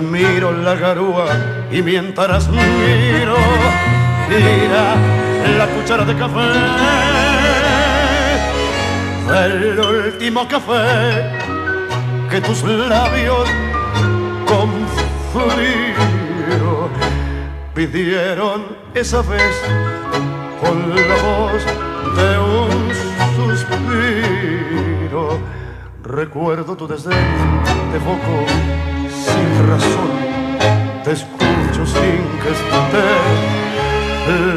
Miro la garúa y mientras miro, mira la cuchara de café, el último café que tus labios con frío pidieron esa vez con la voz de un suspiro. Recuerdo tu desdén, te foco sin razón, te escucho sin que esté.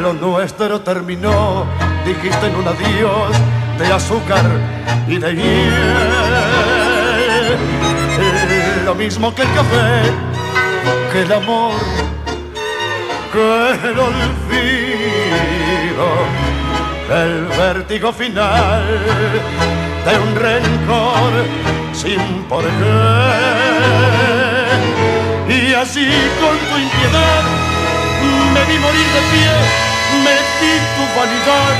Lo nuestro terminó, dijiste en un adiós de azúcar y de hiel. Lo mismo que el café, que el amor, que el olvido, el vértigo final de un rencor sin por qué. Así con tu impiedad me vi morir de pie, metí tu vanidad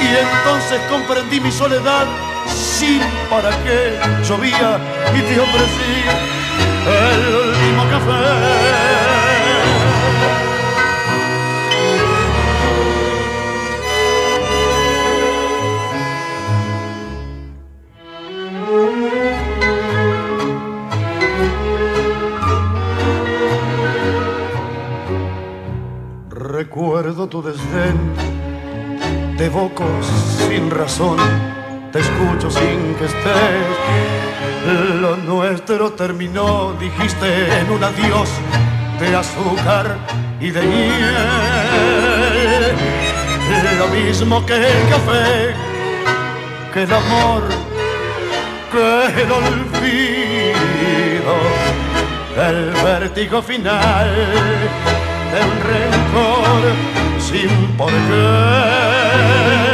y entonces comprendí mi soledad sin para qué llovía y te ofrecí el último café. Te escucho sin que estés. Lo nuestro terminó, dijiste en un adiós de azúcar y de miel. Lo mismo que el café, que el amor, que el olvido, el vértigo final de rencor sin por qué.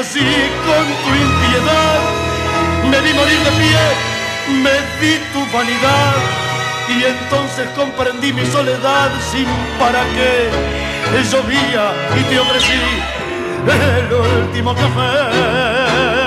Así con tu impiedad me vi morir de pie, me di tu vanidad y entonces comprendí mi soledad sin para qué. Llovía y te ofrecí el último café.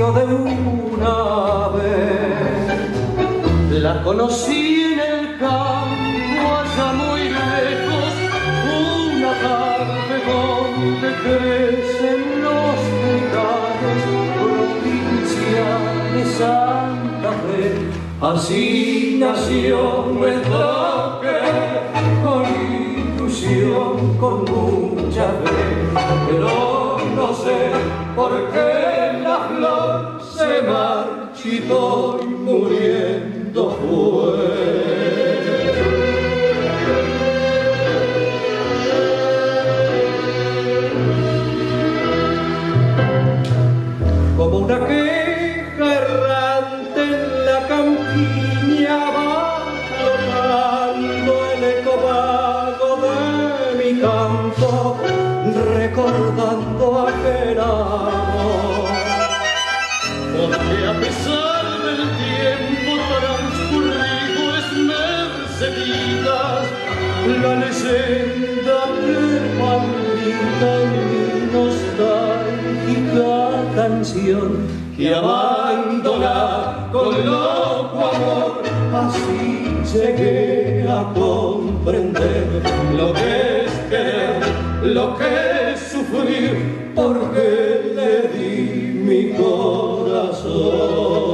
De una vez. La conocí en el campo allá muy lejos, una tarde donde crecen los vulgares, provincia de Santa Fe. Así nació nuestro querer, con ilusión, con mucha fe, pero no sé por qué marchitó y muriendo. La leyenda en mi nostálgica canción que abandona con loco amor, así llegué a comprender lo que es querer, lo que es sufrir, porque le di mi corazón.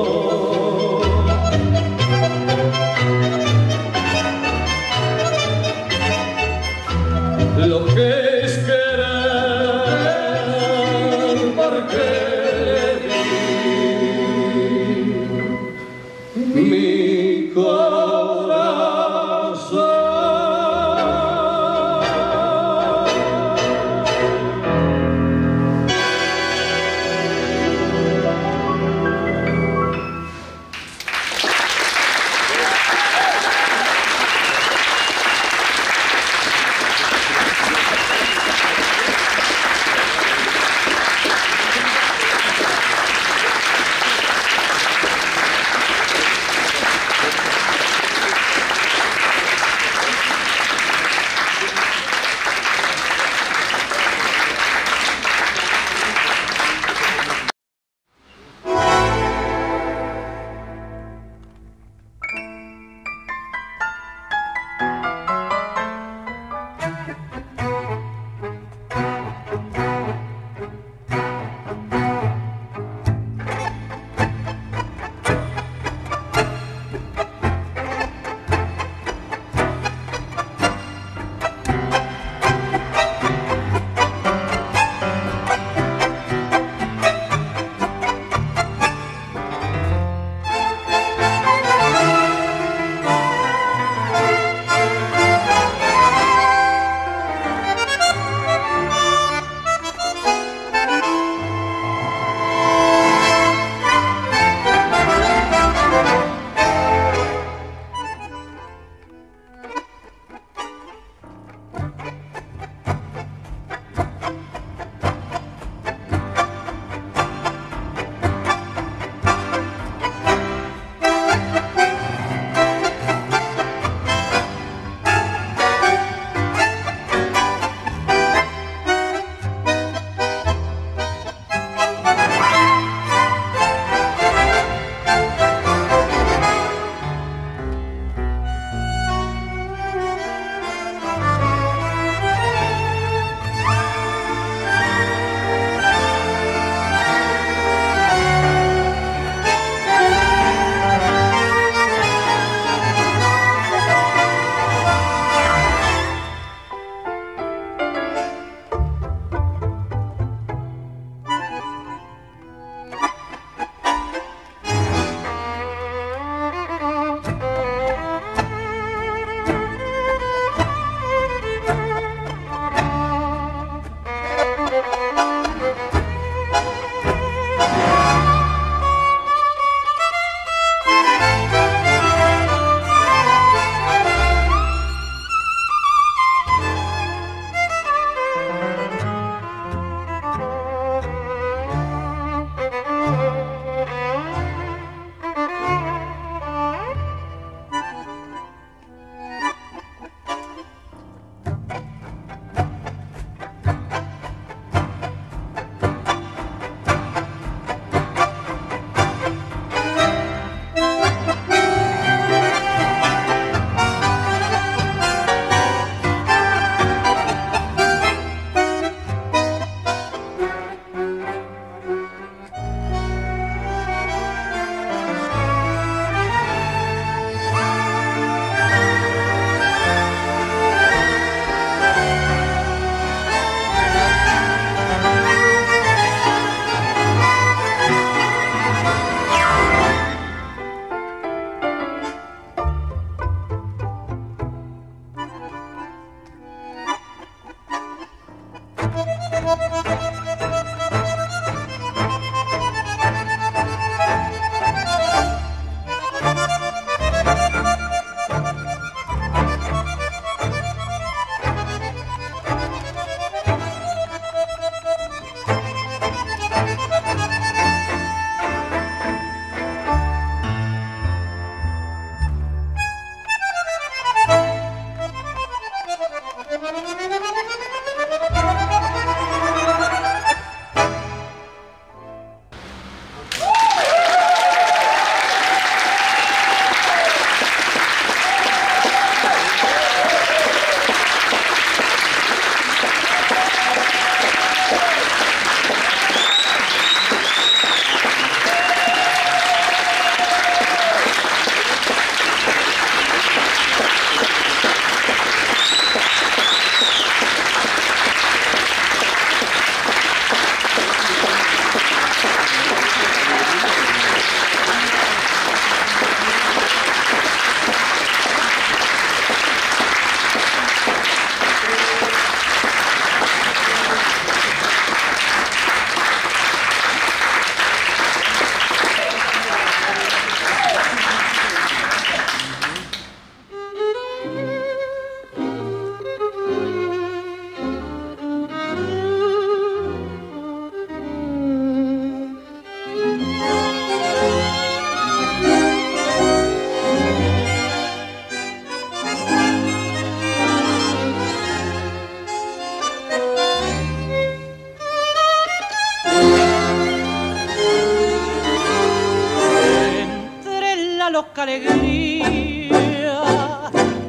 alegría.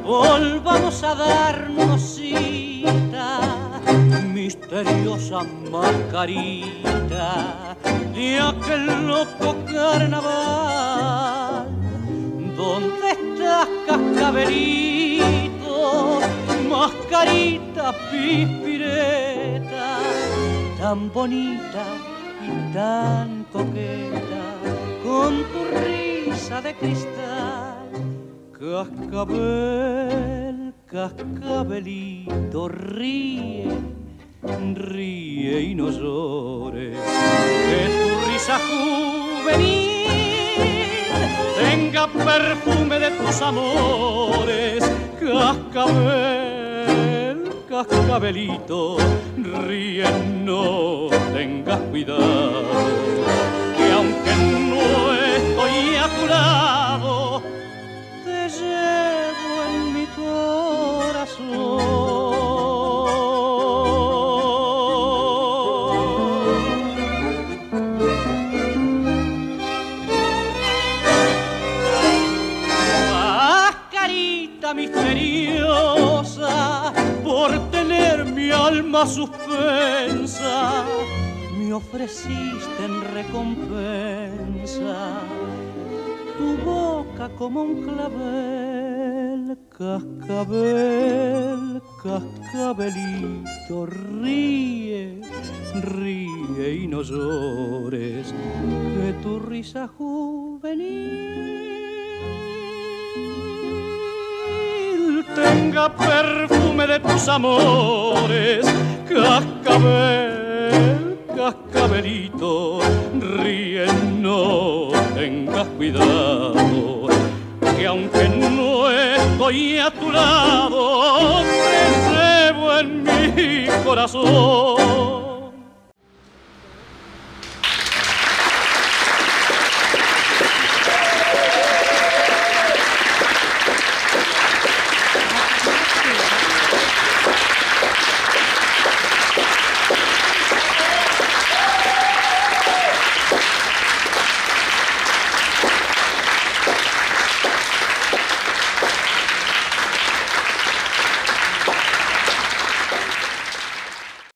Volvamos a darnos cita, misteriosa mascarita de aquel loco carnaval. ¿Dónde estás, cascabelito? Mascarita pispireta, tan bonita y tan coqueta con tu río risa de cristal Cascabel, cascabelito, ríe, ríe y no llores, que tu risa juvenil tenga perfume de tus amores. Cascabel, cascabelito, ríe, no tengas cuidado, lado, llevo en mi corazón. Mascarita misteriosa por tener mi alma suspensa, me ofreciste en recompensa tu boca como un clavel, cascabel, cascabelito, ríe, ríe y no llores, que tu risa juvenil tenga perfume de tus amores, cascabel, cascabelito, ríe, no tengas cuidado, que aunque no estoy a tu lado, te llevo en mi corazón.